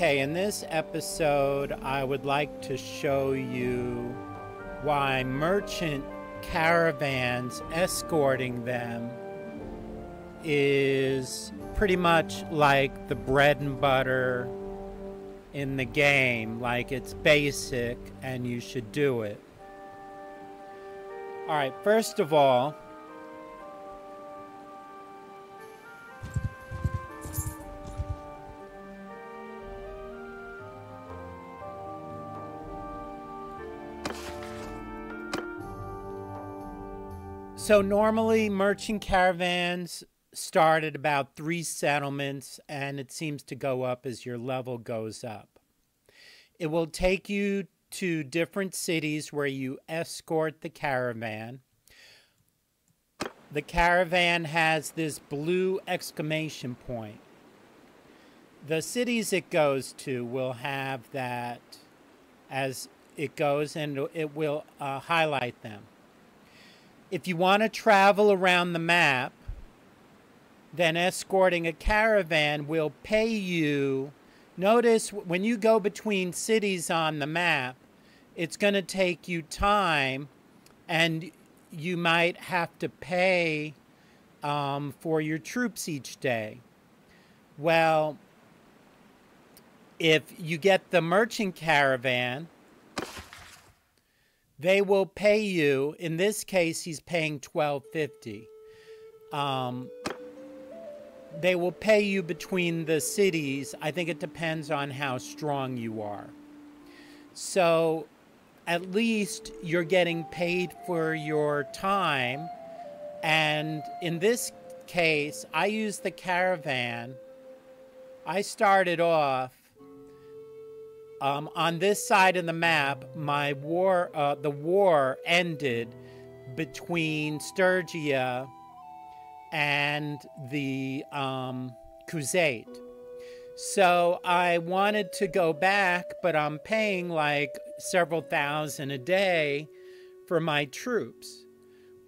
Okay, in this episode, I would like to show you why merchant caravans escorting them is pretty much like the bread and butter in the game. Like it's basic and you should do it. Alright, first of all, So normally merchant caravans start at about three settlements and it seems to go up as your level goes up. It will take you to different cities where you escort the caravan. The caravan has this blue exclamation point. The cities it goes to will have that as it goes and it will uh, highlight them. If you want to travel around the map, then escorting a caravan will pay you. Notice when you go between cities on the map, it's going to take you time and you might have to pay um, for your troops each day. Well, if you get the merchant caravan, they will pay you. In this case, he's paying twelve fifty. Um, they will pay you between the cities. I think it depends on how strong you are. So, at least you're getting paid for your time. And in this case, I used the caravan. I started off um, on this side of the map, my war, uh, the war ended between Sturgia and the um. So I wanted to go back, but I'm paying like several thousand a day for my troops.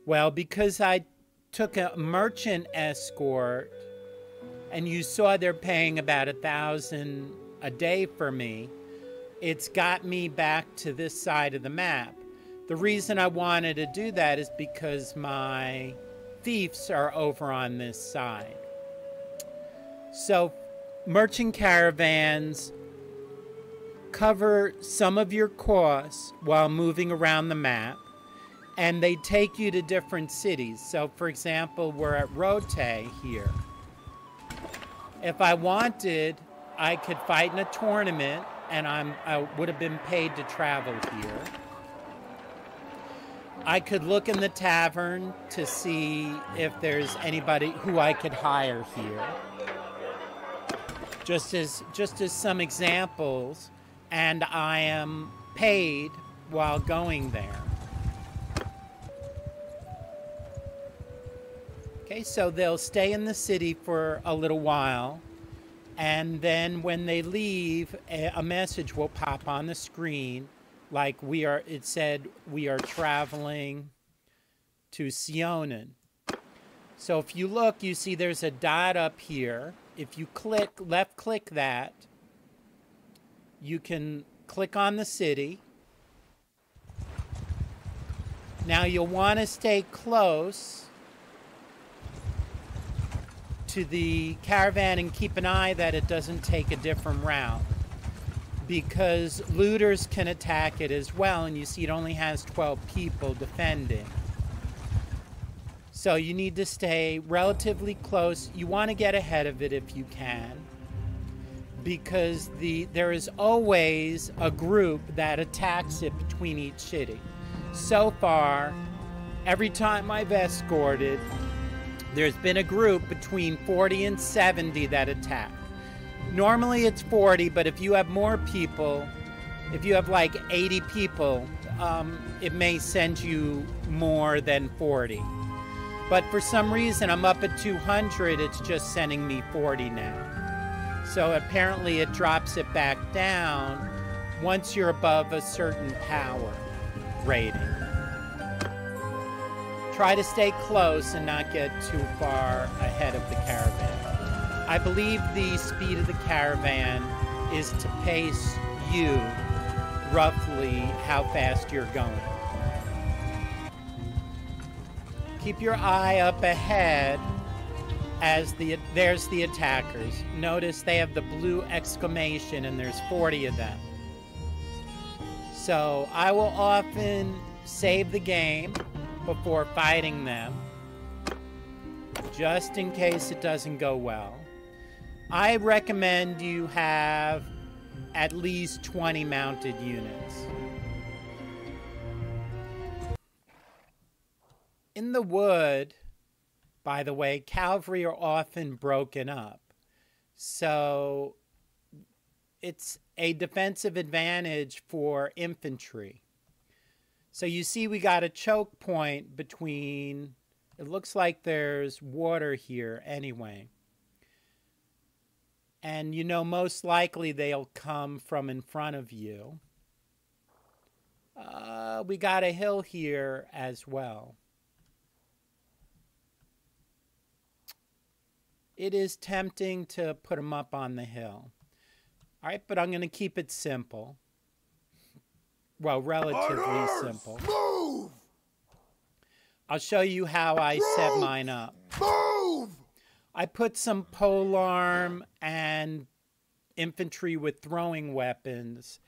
Well, because I took a merchant escort, and you saw they're paying about a thousand a day for me it's got me back to this side of the map. The reason I wanted to do that is because my thieves are over on this side. So, merchant caravans cover some of your costs while moving around the map, and they take you to different cities. So, for example, we're at Rote here. If I wanted, I could fight in a tournament and I'm I would have been paid to travel here. I could look in the tavern to see if there's anybody who I could hire here. Just as just as some examples, and I am paid while going there. Okay, so they'll stay in the city for a little while and then when they leave, a, message will pop on the screen like we are, it said, we are traveling to Seonon. So if you look, you see there's a dot up here. If you click, left click that, you can click on the city. Now you'll want to stay close to the caravan and keep an eye that it doesn't take a different route. Because looters can attack it as well and you see it only has 12 people defending. So you need to stay relatively close. You want to get ahead of it if you can. Because the there is always a group that attacks it between each city. So far every time I've escorted there's been a group between 40 and 70 that attack. Normally it's 40, but if you have more people, if you have like 80 people, um, it may send you more than 40. But for some reason, I'm up at 200, it's just sending me 40 now. So apparently it drops it back down once you're above a certain power rating. Try to stay close and not get too far ahead of the caravan. I believe the speed of the caravan is to pace you roughly how fast you're going. Keep your eye up ahead as the there's the attackers. Notice they have the blue exclamation and there's 40 of them. So I will often save the game before fighting them just in case it doesn't go well. I recommend you have at least 20 mounted units. In the wood, by the way, cavalry are often broken up. So it's a defensive advantage for infantry. So you see we got a choke point between, it looks like there's water here anyway. And you know, most likely they'll come from in front of you. Uh, we got a hill here as well. It is tempting to put them up on the hill. All right, but I'm going to keep it simple. Well, relatively simple. Move! I'll show you how I Move! set mine up. Move! I put some polearm and infantry with throwing weapons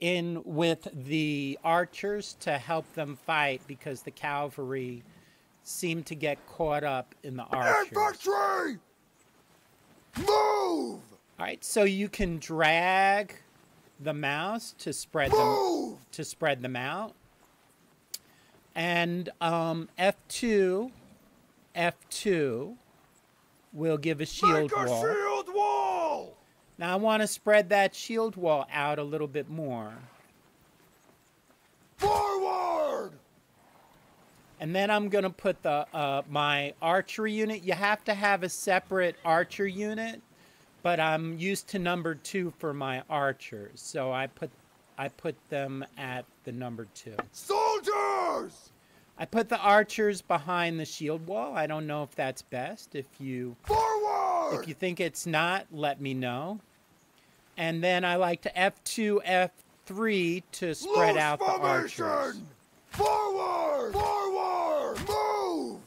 in with the archers to help them fight because the cavalry seemed to get caught up in the archers. Infantry! Move! All right, so you can drag the mouse to spread Move! them to spread them out. And um, F2, F2 will give a shield Make a wall. shield wall! Now I want to spread that shield wall out a little bit more. Forward! And then I'm going to put the uh, my archery unit. You have to have a separate archer unit, but I'm used to number two for my archers, so I put I put them at the number two. Soldiers! I put the archers behind the shield wall. I don't know if that's best. If you forward, if you think it's not, let me know. And then I like to F2, F3 to spread Loose out formation. the archers. Forward! Forward! Move!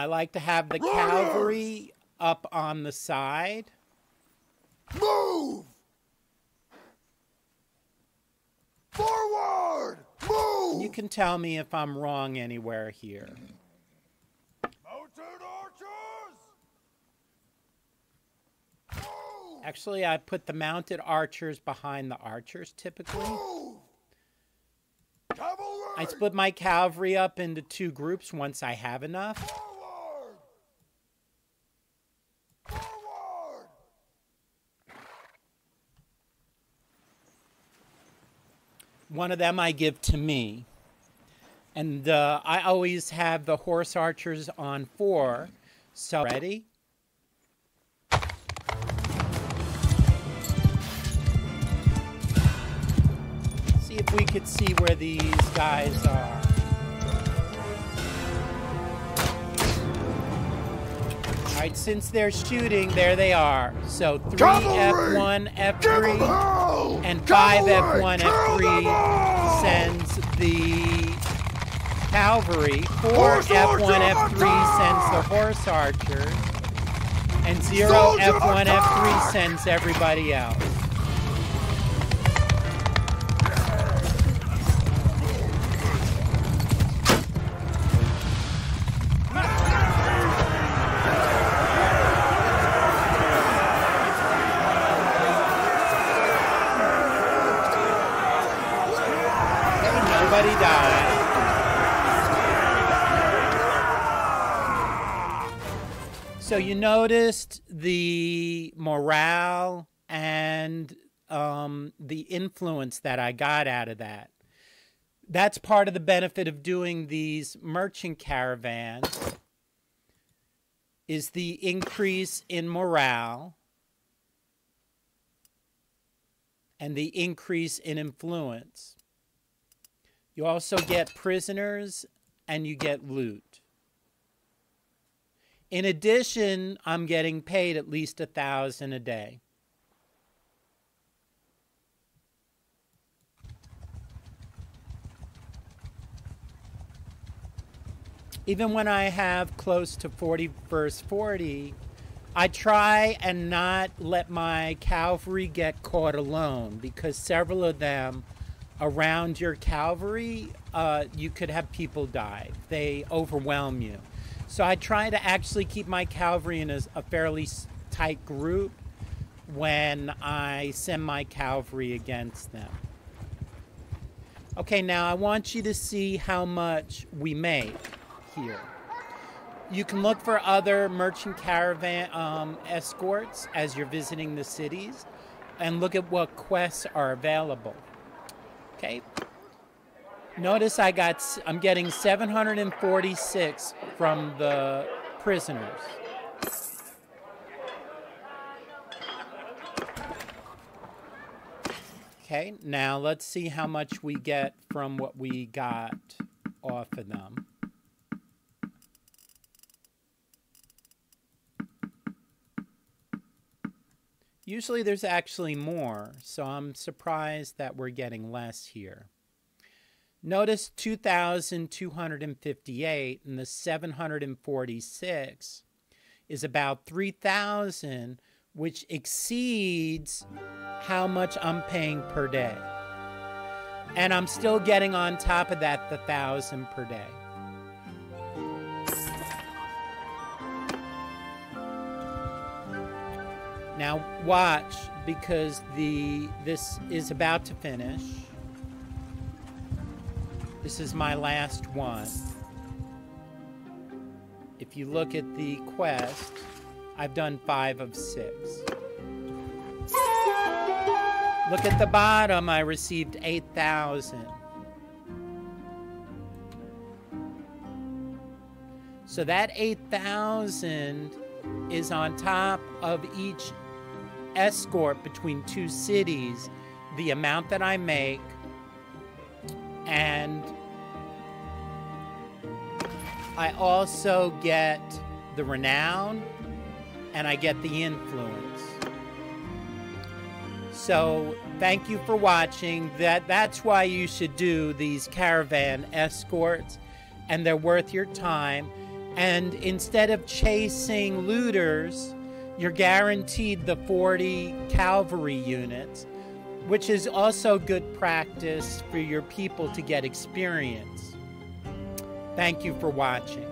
I like to have the cavalry up on the side. Move! Forward! Move! You can tell me if I'm wrong anywhere here. Mounted archers! Move! Actually, I put the mounted archers behind the archers typically. Move! Cavalry! I split my cavalry up into two groups once I have enough. Forward! Forward! One of them I give to me. And uh, I always have the horse archers on four. So, ready? See if we could see where these guys are. Right, since they're shooting, there they are. So 3 Cavalry! F1, F3, and 5 F1, F3 sends the cavalry. 4 horse F1, F3 sends the horse archers. And 0 Soldier F1, F3 sends everybody else. So you noticed the morale and um, the influence that I got out of that. That's part of the benefit of doing these merchant caravans is the increase in morale and the increase in influence. You also get prisoners and you get loot. In addition, I'm getting paid at least a thousand a day. Even when I have close to 40 verse 40, I try and not let my cavalry get caught alone because several of them around your cavalry, uh, you could have people die. They overwhelm you. So I try to actually keep my cavalry in a, a fairly tight group when I send my cavalry against them. Okay, now I want you to see how much we make here. You can look for other merchant caravan um, escorts as you're visiting the cities and look at what quests are available. Okay. Notice I got I'm getting 746 from the prisoners. Okay, now let's see how much we get from what we got off of them. Usually there's actually more, so I'm surprised that we're getting less here. Notice 2,258 and the 746 is about 3,000, which exceeds how much I'm paying per day. And I'm still getting on top of that the 1,000 per day. Now watch because the this is about to finish. This is my last one. If you look at the quest, I've done five of six. Look at the bottom, I received 8,000. So that 8,000 is on top of each escort between two cities the amount that I make and I also get the renown and I get the influence. So, thank you for watching. That that's why you should do these caravan escorts and they're worth your time. And instead of chasing looters, you're guaranteed the 40 cavalry units, which is also good practice for your people to get experience. Thank you for watching.